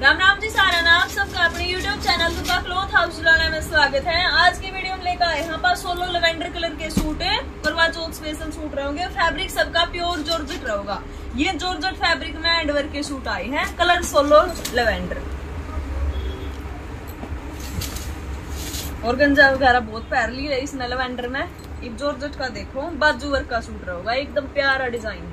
राम राम जी, सारा नाम सबका अपने YouTube channel Durga cloth house लाना में स्वागत है। आज की वीडियो में लेकर आए यहाँ पास सोलो लेवेंडर कलर के सूट है। करवा चौथ स्पेशल सूट रहेंगे फैब्रिक सबका प्योर जॉर्जेट रहेगा। ये जॉर्जेट फैब्रिक में एंडवर्क के सूट आए हैं। कलर सोलो लेवेंडर और गंजा वगैरह बहुत पैर ली है इसमें लेवेंडर में। एक जॉर्जेट का देखो बाजू वर्क का सूट रहेगा। एकदम प्यारा डिज़ाइन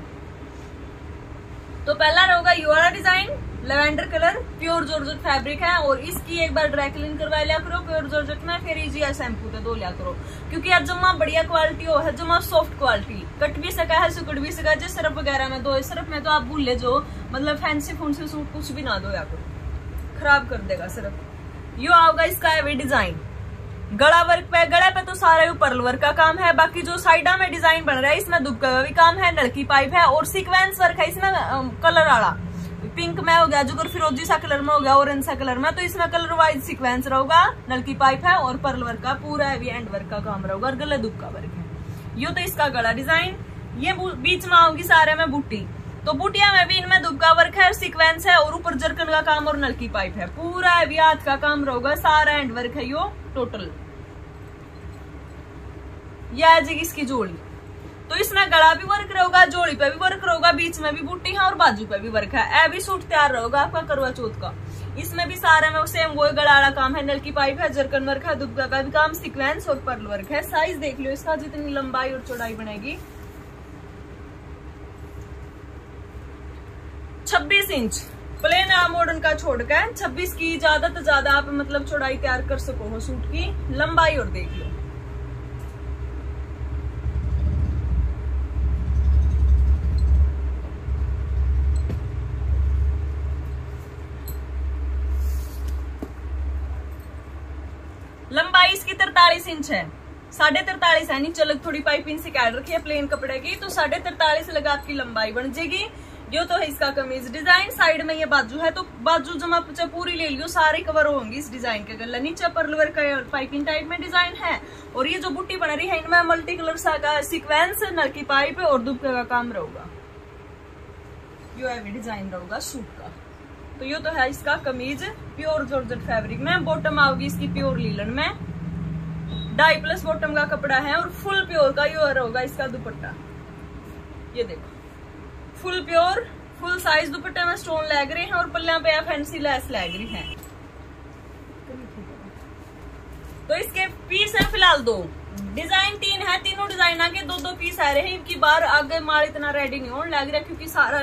तो पहला रहेगा यू वाला design lavender colour, pure georgette fabric है और इसकी एक बार ड्राई क्लीन करवा लिया करो, प्योर जॉर्जेट में फिर इजी शैम्पू तो धो लिया करो। क्योंकि आज जमा बढ़िया क्वालिटी हो है जमा सॉफ्ट क्वालिटी कट भी सका है, सुकड़ भी सका जो सरफ वगैरह में दो सरफ में तो आप भूले जो मतलब फैंसी फुंसी सूट कुछ भी ना दो या करो। खराब कर देगा सिर्फ़। यो आओगा इसका है डिज़ाइन गला वर्क पे, गले पे तो सारा ही पर्ल वर्क का काम है, बाकी जो साइडा में डिज़ाइन बन रहा है, इसमें दुबका भी काम है नलकी पाइप है और सीक्वेंस वर्क है, इसमें कलर वाला। पिंक में हो गया जो फिरोजी सा कलर में हो गया, ऑरेंज सा कलर में तो इसमें कलर वाइज सिक्वेंस रहेगा। नलकी पाइप है और पर्ल वर्क का, पूरा हैवी एंड वर्क का काम रहेगा और गले दुबका वर्क है। यो तो इसका गला डिज़ाइन ये बीच में आओगी सारे में बूटी। तो बूटिया में भी इनमें दुबका वर्क है सीक्वेंस है और ऊपर जरकन का काम और नलकी पाइप है। पूरा हैवी हाथ का काम रहेगा, सारा एंड वर्क है यो टोटल यह आ जाएगी इसकी जोड़ी। तो इसमें गला भी वर्क रहेगा, जोड़ी पे भी वर्क रहेगा, बीच में भी बूटी है और बाजू पे भी वर्क है। ए भी सूट तैयार रहेगा आपका करवा चौथ का। इसमें भी सारे में सेम वो गलाड़ा काम है, नल की पाइप है जरकन वर्क है, दुबका का भी काम सिक्वेंस और पर्ल वर्क है। साइज़ देख लो इसका, जितनी लंबाई और चौड़ाई बनेगी। छब्बीस इंच प्लेन आम मॉडर्न का छोड़कर छब्बीस की ज़्यादा तो ज़्यादा आप मतलब चौड़ाई तैयार कर सको हो सूट की, लंबाई और देख लो लंबाई इसकी तरतालीस इंच है। साढ़े तरतालीस है नीचे लग थोड़ी पाइपिंग से कैड रखी है, प्लेन कपड़े की तो साढ़े तरतालीस लगा आपकी लंबाई बन जाएगी। जो तो है इसका कमीज। डिज़ाइन साइड में ये बाजू है तो बाजू जमा पूछा, पूरी ले लियो, सारी कवर होंगी इस डिज़ाइन के गला नीचे परलवर का पाइपिंग टाइप में डिज़ाइन है। और ये जो बुट्टी बन रही है, इनमें मल्टी कलर सा सिक्वेंस नल की पाइप और दुबके का काम रहेगा। यो है डिज़ाइन रहेगा सूट का। तो ये तो है इसका कमीज, प्योर जॉर्जेट फैब्रिक। में बॉटम आओगी इसकी प्योर लीलन में। डाई प्लस बॉटम का कपड़ा है और फुल प्योर का ये होगा इसका दुपट्टा। ये देखो। फुल प्योर फुल साइज़ दुपट्टे में स्टोन लग रहे हैं और पल्लिया पे फैंसी लेस लग रही है। तो इसके पीस है फ़िलहाल दो। डिज़ाइन तीन है, तीनों डिज़ाइन आके दो दो पीस आ रहे हैं। इनकी बार आगे माल इतना रेडी नहीं होने लग रहा क्योंकि सारा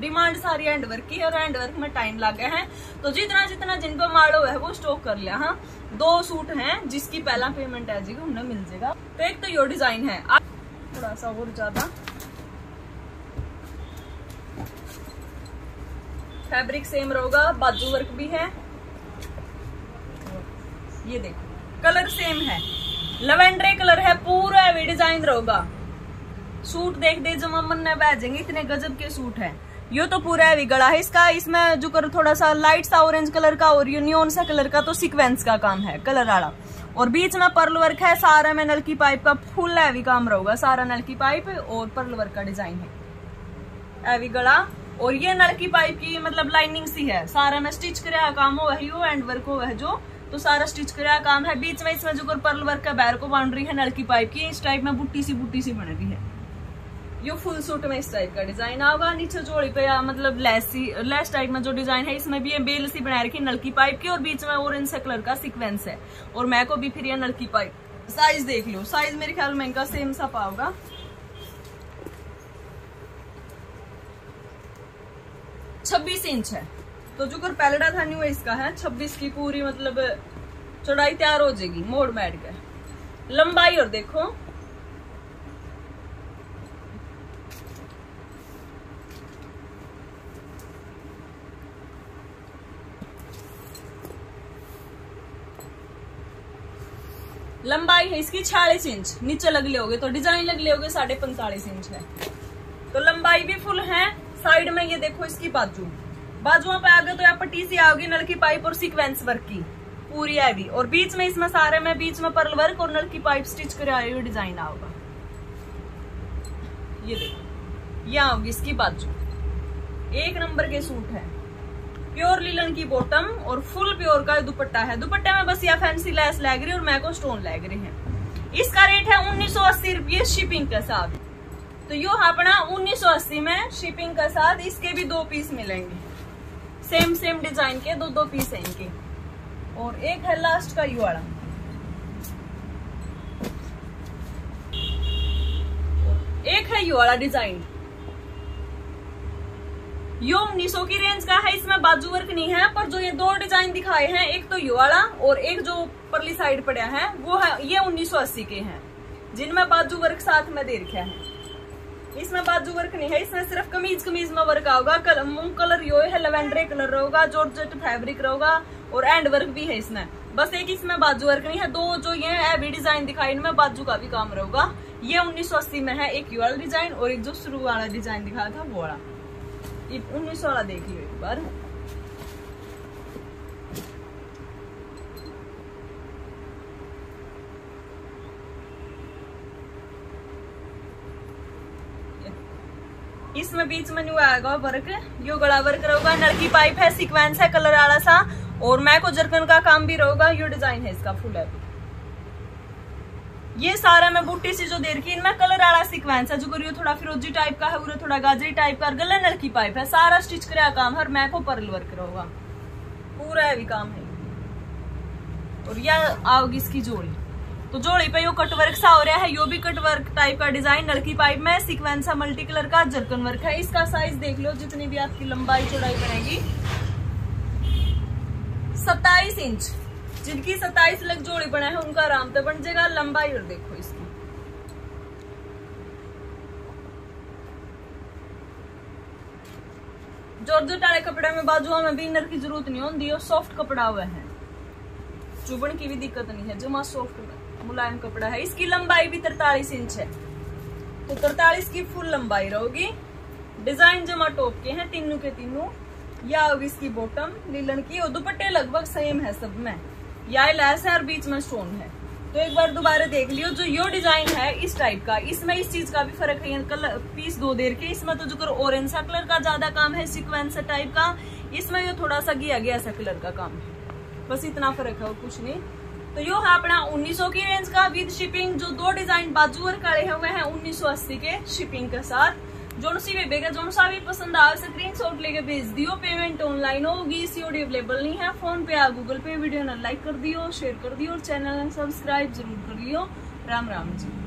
डिमांड सारी हैंडवर्क की है और हैंडवर्क में टाइम लगा है। तो जितना जितना जिन पर माड़ो है वो स्टॉक कर लिया हाँ। दो सूट हैं जिसकी पहला पेमेंट आ जाएगी उन्हें मिल जाएगा। तो एक तो यो डिज़ाइन है। आप थोड़ा सा और ज़्यादा। फैब्रिक सेम रहेगा, बाजू वर्क भी है। ये देखो कलर सेम है। लवेंडरे कलर है, पूरा हैवी डिज़ाइन रहेगा। सूट देख दे जमा मन में बैठेंगे, इतने गजब के सूट है। यो तो पूरा है गला है। इसका, इसमें जो कर, थोड़ा सा लाइट सा ऑरेंज कलर का और यूनियन सा कलर का तो सीक्वेंस का काम है कलर वाला। और बीच में पर्ल वर्क है, सारा में नल की पाइप का फुल हैवी काम रहेगा, सारा नल की पाइप और पर्ल वर्क का डिज़ाइन है। हैवी गला और ये नल की पाइप की मतलब लाइनिंग सी है, सारा में स्टिच कर, काम हो वही हो एंड वर्क हो वह जो तो सारा स्टिच कर, काम है। बीच में इसमें जो कर पर्ल वर्क का बैर को बाउंड्री है, नल की पाइप की, इस टाइप में बुट्टी सी बुट्टी सी बन रही है। ये फुल सूट में इस टाइप का डिज़ाइन आएगा नीचे जोड़ी पे या मतलब लेसी लेस टाइप में जो डिज़ाइन है, इसमें भी ये बेल सी बना रखी नलकी पाइप की, और बीच में ऑरेंज से कलर का सिक्वेंस है। और मैं को भी फिर ये नलकी पाइप साइज़ देख लो। साइज़ मेरे ख्याल में इनका सेम सा पाओगा छब्बीस इंच है। तो जो कर पैलडा था न्यू इसका है। छब्बीस की पूरी मतलब चौड़ाई तैयार हो जाएगी मोड़ बैठ के। लंबाई और देखो। लंबाई है इसकी छियालीस इंच, नीचे लग लोगे तो डिज़ाइन लग लोगे साढ़े पैंतालीस इंच है। तो लंबाई भी फुल है, साइड में ये देखो इसकी बाजू। बाजुओं पे आगे तो यहाँ पट्टी सी आओगी नल की पाइप और सीक्वेंस वर्क की, पूरी हैवी और बीच में इसमें सारे, में बीच में पर्ल वर्क और नल की पाइप स्टिच कर आई हुई डिज़ाइन आओगा। ये देखो, ये आओगी इसकी बाजू। एक नंबर के सूट है। प्योर लीलन की बॉटम और फुल प्योर का दुपट्टा है। दुपट्टे में बस या फैंसी लैस लग रही और मैको स्टोन लग रही है। इसका रेट है उन्नीस सौ अस्सी रुपये शिपिंग के साथ। तो यो अपना उन्नीस सौ अस्सी में शिपिंग के साथ इसके भी दो पीस मिलेंगे। सेम सेम डिज़ाइन के दो दो पीस है इनके। और एक है लास्ट का यू वाला। एक है यू वाला डिज़ाइन यो उन्नीसो की रेंज का है इसमें बाजू वर्क नहीं है पर जो ये दो डिज़ाइन दिखाए हैं एक तो यू वाला और एक जो परली साइड पड़ा है वो है ये उन्नीस सौ अस्सी के हैं जिनमें बाजू वर्क साथ में दे रखा है। इसमें बाजू वर्क नहीं है इसमें सिर्फ़ कमीज कमीज में वर्क आऊगा कल, मूंग कलर यो है लेवेंडर कलर रहेगा जॉर्जेट फैब्रिक रहेगा और एंड वर्क भी है इसमें। बस एक इसमें बाजू वर्क नहीं है दो जो ये है भी डिज़ाइन दिखाई इनमें बाजू का भी काम रहेगा। ये उन्नीस सौ अस्सी में है एक यू वाला डिज़ाइन और एक जो शुरू वाला डिज़ाइन दिखाया था वो वाला। उन्नीस वाला देख लियो एक बार इसमें बीच में न्यू आएगा वर्क यो गड़ा वर्क रहेगा। नलकी पाइप है सीक्वेंस है कलर आला सा। और मैको जरकन का काम भी रहेगा। यो डिज़ाइन है इसका फुल है। ये सारा मैं बूटी सी जो दे रखी इनमें कलर वाला सीक्वेंस है। जो करियो, थोड़ा फिरोजी टाइप का है थोड़ा गाजरी टाइप का गले नल की पाइप है। सारा स्टिच कराया काम, हर मैको परल वर्क होगा पूरा है काम है। और यह आओगी इसकी जोड़ी। तो जोड़ी पे यो कट वर्क सा हो रहा है, यो भी कट वर्क टाइप का डिज़ाइन नलकी पाइप में सीक्वेंस है मल्टी कलर का जर्कन वर्क है। इसका साइज़ देख लो, जितनी भी आपकी लंबाई चौड़ाई बनेगी। सत्ताईस इंच जिनकी सताइस लग जोड़ी बना है, उनका आराम तो बन जाएगा। लंबाई और देखो इसकी। जॉर्जेट वाले कपड़े में बाजुआ में भी इनर की ज़रूरत नहीं होती, और सॉफ्ट कपड़ा हुआ है। चुभन की भी दिक्कत नहीं है, जमा सॉफ्ट मुलायम कपड़ा है। इसकी लंबाई भी तरतालीस इंच है। तो तरतालीस की फुल लंबाई रहोगी। डिज़ाइन जमा टॉप के हैं, तीनों के तीनों। या होगी इसकी बॉटम लीलन की। और दुपट्टे लगभग सेम है सब में। या लेस है और बीच में स्टोन है। तो एक बार दोबारा देख लियो, जो यो डिज़ाइन है इस टाइप का, इसमें इस चीज़ का भी फ़र्क है कलर पीस दो देर के, इसमें तो जो ऑरेंज सा कलर का ज़्यादा काम है सिक्वेंस टाइप का, इसमें यो थोड़ा सा गिया गया सा कलर का काम है। बस इतना फ़र्क है और कुछ नहीं। तो यो है अपना 1900 की रेंज का विद शिपिंग जो दो डिज़ाइन बाजू और करे हुए हैं 1980 के शिपिंग के साथ। जो सी भी बेगा जो सा भी पसंद आ स्क्रीन शॉट लेके भेज दियो। पेमेंट ऑनलाइन होगी सीओडी अवेलेबल नहीं है। फ़ोन पे या गूगल पे वीडियो ने लाइक कर दियो शेयर कर दियो, और चैनल सब्सक्राइब ज़रूर कर लियो। राम राम जी।